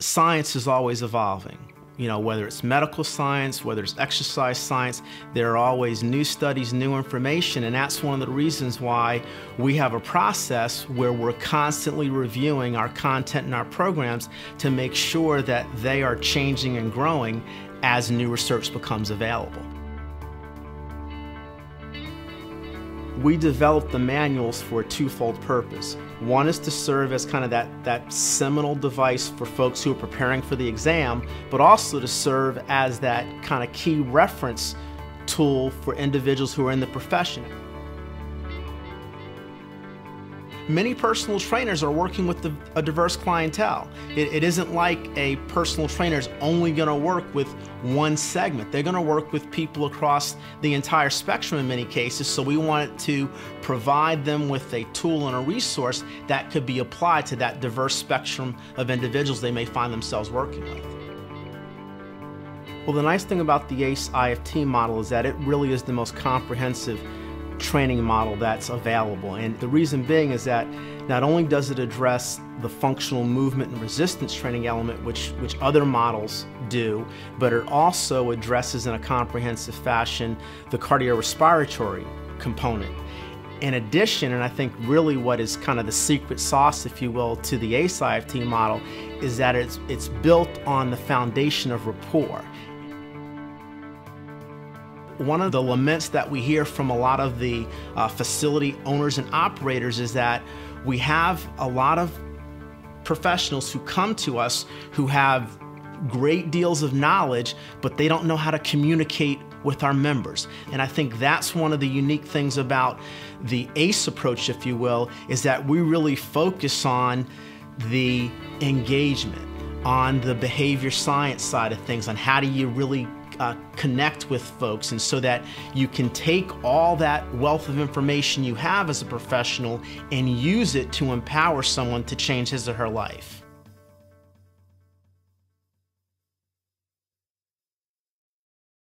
science is always evolving. You know, whether it's medical science, whether it's exercise science, there are always new studies, new information, and that's one of the reasons why we have a process where we're constantly reviewing our content and our programs to make sure that they are changing and growing as new research becomes available. We developed the manuals for a twofold purpose. One is to serve as kind of that, that seminal device for folks who are preparing for the exam, but also to serve as that kind of key reference tool for individuals who are in the profession. Many personal trainers are working with the, a diverse clientele. It, it isn't like a personal trainer is only going to work with one segment. They're going to work with people across the entire spectrum in many cases, so we wanted to provide them with a tool and a resource that could be applied to that diverse spectrum of individuals they may find themselves working with. Well, the nice thing about the ACE IFT model is that it really is the most comprehensive training model that's available. And the reason being is that not only does it address the functional movement and resistance training element, which, which other models do, but it also addresses in a comprehensive fashion the cardiorespiratory component. In addition, and I think really what is kind of the secret sauce, if you will, to the ACE IFT model is that it's, it's built on the foundation of rapport. One of the laments that we hear from a lot of the uh, facility owners and operators is that we have a lot of professionals who come to us who have great deals of knowledge, but they don't know how to communicate with our members. And I think that's one of the unique things about the ACE approach, if you will, is that we really focus on the engagement, on the behavior science side of things, on how do you really uh, connect with folks and so that you can take all that wealth of information you have as a professional and use it to empower someone to change his or her life.